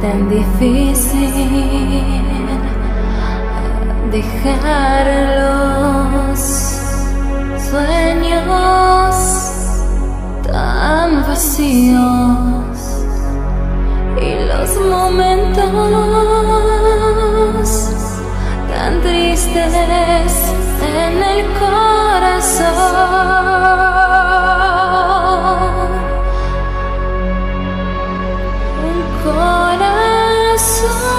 tan difícil dejar los sueños tan vacíos y los momentos tan tristes en el corazón. Un corazón